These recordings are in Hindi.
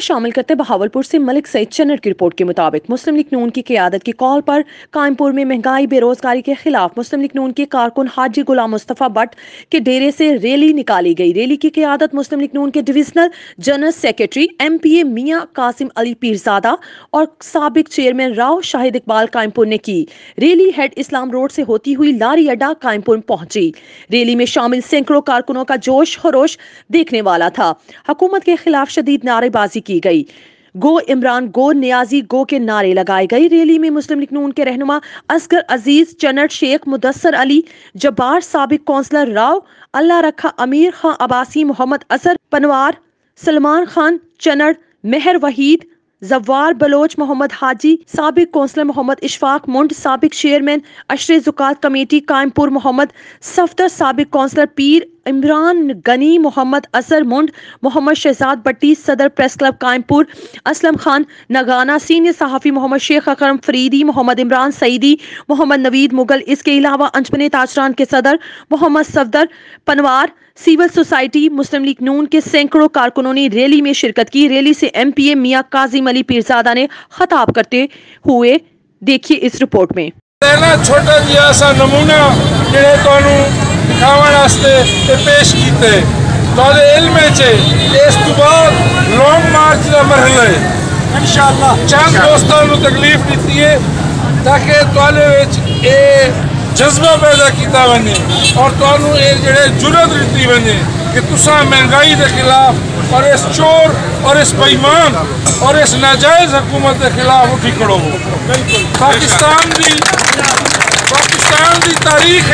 शामिल करते बहावलपुर से मलिक सईद चन्नर की रिपोर्ट के मुताबिक, मुस्लिम लीग नून की क्यादत की कॉल पर कायमपुर में महँगाई, बेरोजगारी के खिलाफ मुस्लिम लीग नून के कारकुन हाजी गुलाम मुस्तफ़ा भट्ट के डेरे से रैली निकाली गई। रैली की क्यादत मुस्लिम लीग नून के divisional general secretary, M P A Mian Qasim Ali Pirzada और सबक चेयरमैन राव शाहिद इकबाल कायमपुर ने की। रैली हेड इस्लाम रोड से होती हुई लारी अड्डा कायमपुर पहुँची। रैली में शामिल सैकड़ों कारकुनों का जोश खरोश देखने वाला था। हुकूमत के खिलाफ शदीद नारेबाजी की गई। गो इमरान, गो नियाजी, गो के नारे लगाए गए। रैली में मुस्लिम लीग नून के रहनुमा असगर अज़ीज़ चनट शेख मुदसर अली, जब्बार सबक कौंसलर राव, अल्लाह रखा अमीर खां अबासी मोहम्मद असर, पनवार, सलमान खान चनड़ मेहर वहीद जवार बलोच मोहम्मद हाजी, सबक कौंसलर मोहम्मद इशफाक मुंड, सबक चेयरमैन अशरे जुकात कमेटी कायमपुर मोहम्मद, सफदर सबक कौंसलर पीर इमरान गनी मोहम्मद असर मुंड, मोहम्मद शहजाद भट्टी सदर press club Qaimpur, Aslam Khan Nagana, senior सहाफ़ी मोहम्मद शेख अकरम फरीदी, मोहम्मद इमरान सईदी, मोहम्मद नवीद मुगल, इसके अलावा अंजमन ताजरान के सदर मोहम्मद सफदर पनवार सिविल सोसाइटी मुस्लिम लीग नून के सैकड़ों कारकुनों ने रैली में शिरकत की रैली से एम पी ए मियाँ काजिम अली पीरजादा ने खताब करते हुए देखिए इस रिपोर्ट में छोटा जिहा नमूना ਜਿਹੜੇ ਤੁਹਾਨੂੰ ਦਿਖਾਉਣ ਵਾਸਤੇ ਤੇ ਪੇਸ਼ ਕੀਤੇ ਤੁਹਾਡੇ ਇਲਮ ਵਿੱਚ ਇਸ ਤੋਂ ਬਾਅਦ ਲੌਂਗ ਮਾਰਚ ਦਾ ਮਰਹਲਾ ਹੈ ਇਨਸ਼ਾਅੱਲਾ ਚੰਦ ਦੋਸਤਾਂ ਨੂੰ ਤਕਲੀਫ ਦਿੱਤੀ ਹੈ ਤਾਂ ਕਿ ਤੁਹਾਡੇ ਵਿੱਚ ਇਹ जज्बा पैदा किया वे और जोड़े जुरत दिखती वे कि तुसा के खिलाफ और इस चोर और इस बेईमान और इस नाजायज हुकूमत के खिलाफ उठी खड़ो बिल्कुल पाकिस्तान की पाकिस्तान की तारीख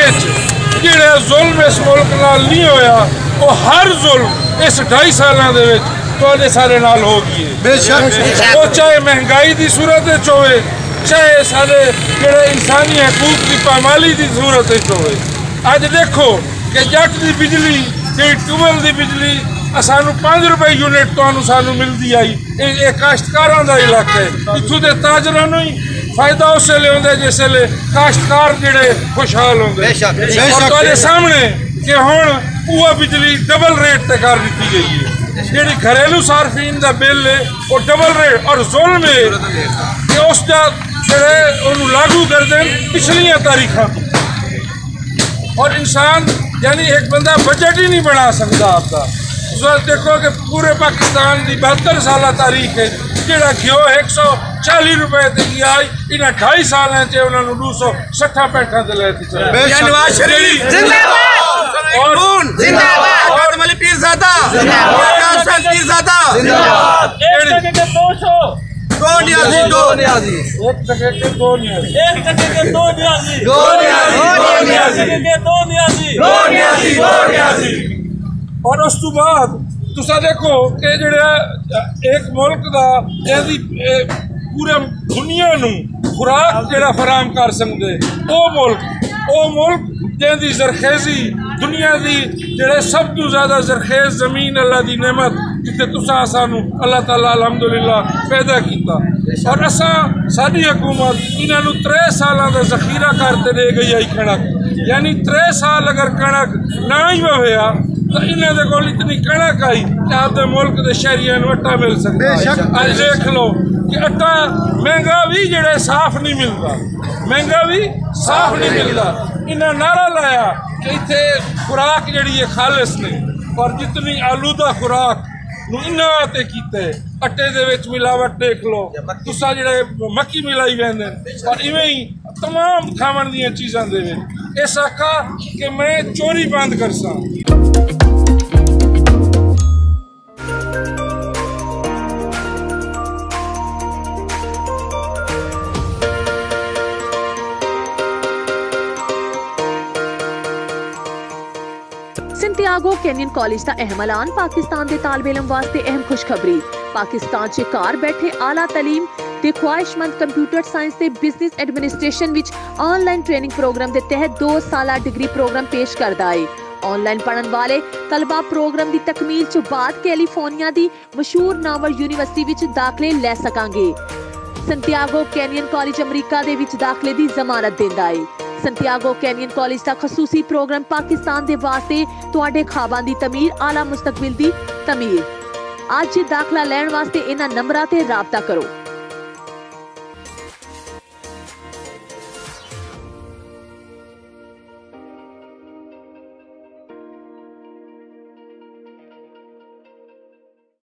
जोड़ा जुल्म इस मुल्क नहीं हो हर जुल्म इस ढाई साल तो सारे नाल हो गई चाहे महँगाई की सूरत हो ਚਾਹੇ ਸਾਡੇ ਜਿਹੜੇ ਇਨਸਾਨੀ ਹਕੂਕ ਦੀ ਪਾਮਾਲੀ ਦੀ ਸੂਰਤ ਵਿੱਚ ਹੋਵੇ ਅੱਜ ਦੇਖੋ ਕਿ ਜੱਟ ਦੀ ਬਿਜਲੀ ਜਿਹੜੀ ਟੂਬਲ ਦੀ ਬਿਜਲੀ ਸਾਨੂੰ 5 ਰੁਪਏ ਯੂਨਿਟ ਤੁਹਾਨੂੰ ਸਾਨੂੰ ਮਿਲਦੀ ਆਈ ਇਹ ਇਹ ਕਾਸ਼ਤਕਾਰਾਂ ਦਾ ਇਲਾਕਾ ਹੈ ਇੱਥੋਂ ਦੇ ਤਾਜਰਾਂ ਨੂੰ ਹੀ ਫਾਇਦਾ ਉਸ ਵੇਲੇ ਹੁੰਦਾ ਜਿਸ ਵੇਲੇ ਕਾਸ਼ਤਕਾਰ ਜਿਹੜੇ ਖੁਸ਼ਹਾਲ ਹੁੰਦੇ ਬੇਸ਼ੱਕ ਬੇਸ਼ੱਕ ਤੁਹਾਡੇ ਸਾਹਮਣੇ ਕਿ ਹੁਣ ਉਹ ਬਿਜਲੀ ਡਬਲ ਰੇਟ ਤੇ ਕਰ ਦਿੱਤੀ ਗਈ ਹੈ ਜਿਹੜੀ ਘਰੇਲੂ ਸਾਰਫੀਨ ਦਾ ਬਿੱਲ ਹੈ ਉਹ ਡਬਲ ਰੇਟ ਔਰ ਜ਼ੁਲਮ ਹੈ ਕਿ ਉਸ ਦਾ ਜਿਹੜੇ ਉਹਨੂੰ ਲਾਗੂ ਕਰ ਦੇਣ ਪਿਛਲੀਆਂ ਤਾਰੀਖਾਂ ਤੋਂ ਔਰ ਇਨਸਾਨ यानी एक बंदा बजट ही नहीं बना सकता आपका देखो कि पूरे पाकिस्तान की बहत्तर साल तारीख है ਜਿਹੜਾ ਘਿਓ 140 ਰੁਪਏ ਤੇ ਗਿਆ ਇਹਨਾਂ 2.5 ਸਾਲਾਂ 'ਚ ਉਹਨਾਂ ਨੂੰ 260 ਪੈਂਠਾਂ ਤੇ ਲੈ ਕੇ ਚਲੇ ਨਵਾਜ਼ ਸ਼ਰੀਫ ਜਿੰਦਾਬਾਦ ਔਰ ਜਿੰਦਾਬਾਦ ਆਦਮ ਅਲੀ ਪੀਰਜ਼ਾਦਾ ਜਿੰਦਾਬਾਦ ਕਾਸਮ ਪੀਰਜ਼ਾਦਾ ਜਿੰਦਾਬਾਦ एक टके के 200 ਦੋ ਨਿਆਜ਼ੀ ਦੋ ਨਿਆਜ਼ੀ एक टके के दो नहीं एक टके के दो न्याजी ਦੋ ਨਿਆਜ਼ੀ ਦੋ एक ਨਿਆਜ਼ੀ टके के दो न्याजी ਦੋ ਨਿਆਜ਼ੀ ਦੋ ਨਿਆਜ਼ੀ ਔਰ ਉਸ ਤੋਂ ਬਾਅਦ ਤੁਸੀਂ ਦੇਖੋ ਕਿ ਜਿਹੜਾ ਇੱਕ ਮੁਲਕ ਦਾ ਇਹਦੀ ਇਹ ਪੂਰੇ ਦੁਨੀਆ ਨੂੰ ਖੁਰਾਕ ਜਿਹੜਾ ਫਰਾਮ ਕਰ ਸਕਦੇ ਉਹ ਮੁਲਕ ਉਹ ਮੁਲਕ ਜਿਹਦੀ ਜ਼ਰਖੇਜ਼ੀ ਦੁਨੀਆ ਦੀ ਜਿਹੜੇ ਸਭ ਤੋਂ ਜ਼ਿਆਦਾ ਜ਼ਰਖੇਜ਼ ਜ਼ਮੀਨ ਅੱਲਾ ਦੀ ਨਿਮਤ ਜਿੱਥੇ ਤੁਸੀਂ ਸਾਨੂੰ ਅੱਲਾਹ ਤਾਲਾ ਅਲਹਮਦੁਲਿਲਾ ਪੈਦਾ ਕੀਤਾ ਔਰ ਅਸਾਂ ਸਾਡੀ ਹਕੂਮਤ ਇਹਨਾਂ ਨੂੰ 3 ਸਾਲਾਂ ਦਾ ਜ਼ਖੀਰਾ ਕਰਕੇ ਦੇ ਗਈ ਆਈ ਕਣਕ ਯਾਨੀ 3 ਸਾਲ ਅਗਰ ਕਣਕ ਨਾ ਹੀ ਹੋਇਆ ਤਾਂ ਇਹਨਾਂ ਦੇ ਕੋਲ ਇਤਨੀ ਕਣਕ ਆਈ ਕਿ ਆਪਦੇ ਮੁਲਕ ਦੇ ਸ਼ਹਿਰੀਆਂ ਨੂੰ ਆਟਾ ਮਿਲ ਸਕਦਾ ਅੱਜ ਦੇਖ ਲਓ ਕਿ ਆਟਾ ਮਹਿੰਗਾ ਵੀ ਜਿਹੜੇ ਸਾਫ਼ ਨਹੀਂ ਮਿਲਦਾ ਮਹਿੰਗਾ ਵੀ ਸਾਫ਼ ਨਹੀਂ ਮਿਲਦਾ ਇਹਨਾਂ ਨਾਰਾ ਲਾਇਆ ਕਿ ਇੱਥੇ ਖੁਰਾਕ ਜਿਹੜੀ ਹੈ ਖਾਲਸ ਨੇ ਔਰ ਜਿਤਨੀ ਆਲੂਦਾ ਖੁਰਾਕ ਨੂੰ ਇਹਨਾਂ ਤੇ ਕੀਤੇ ਆਟੇ ਦੇ ਵਿੱਚ ਮਿਲਾਵਟ ਦੇਖ ਲਓ ਤੁਸੀਂ ਜਿਹੜੇ ਮੱਕੀ ਮਿਲਾਈ ਵੈਂਦੇ ਔਰ ਇਵੇਂ ਹੀ तमाम ਖਾਵਣ ਦੀਆਂ ਚੀਜ਼ਾਂ ਦੇ ਵਿੱਚ ਇਸ ਆਖਾ ਕਿ ਮੈਂ ਚੋਰੀ ਬੰਦ ਕਰਸਾਂ ਸਿੰਤਿਆਗੋ ਕੈਨੀਅਨ ਕਾਲਜ ਦਾ ਅਹਿਮ ਐਲਾਨ, ਪਾਕਿਸਤਾਨ ਦੇ ਤਾਲਬ ਵਾਸਤੇ ਅਹਿਮ ਖੁਸ਼ਖਬਰੀ। ਪਾਕਿਸਤਾਨ 'ਚ ਘਰ ਬੈਠੇ ਆਲਾ ਤਾਲੀਮ ਤੇ ਖੁਆਇਸ਼ਮੰਦ ਕੰਪਿਊਟਰ ਸਾਇੰਸ ਤੇ ਬਿਜ਼ਨਸ ਐਡਮਿਨਿਸਟ੍ਰੇਸ਼ਨ ਵਿੱਚ ਆਨਲਾਈਨ ਟ੍ਰੇਨਿੰਗ ਪ੍ਰੋਗਰਾਮ ਦੇ ਤਹਿਤ 2 ਸਾਲਾ ਡਿਗਰੀ ਪ੍ਰੋਗਰਾਮ ਪੇਸ਼ ਕਰਦਾ ਹੈ ਆਨਲਾਈਨ ਪੜਨ ਵਾਲੇ ਤਲਬਾ ਪ੍ਰੋਗਰਾਮ ਦੀ ਤਕਮੀਲ ਤੋਂ ਬਾਅਦ ਕੈਲੀਫੋਰਨੀਆ ਦੀ ਮਸ਼ਹੂਰ ਨਾਵਰ ਯੂਨੀਵਰਸਿਟੀ ਵਿੱਚ ਦਾਖਲੇ ਲੈ ਸਕਾਂਗੇ। ਸੰਤਿਆਗੋ ਕੈਨੀਅਨ ਕਾਲਜ ਅਮਰੀਕਾ ਦੇ ਵਿੱਚ ਦਾਖਲੇ ਦੀ ਜ਼ਮਾਨਤ ਦਿੰਦਾ ਹੈ ਸੰਤਿਆਗੋ ਕੈਨੀਅਨ ਕਾਲਜ ਦਾ ਖਸੂਸੀ ਪ੍ਰੋਗਰਾਮ ਪਾਕਿਸਤਾਨ ਦੇ ਵਾਸਤੇ ਤੁਹਾਡੇ ਖਾਬਾਂ ਦੀ ਤਮੀਰ ਆਲਾ ਮੁਸਤਕਬਲ ਦੀ ਤਮੀਰ ਅੱਜ ਹੀ ਦਾਖਲਾ ਲੈਣ ਵਾਸਤੇ ਇਹਨਾਂ ਨੰਬਰਾਂ ਤੇ ਰਾਬਤਾ ਕਰੋ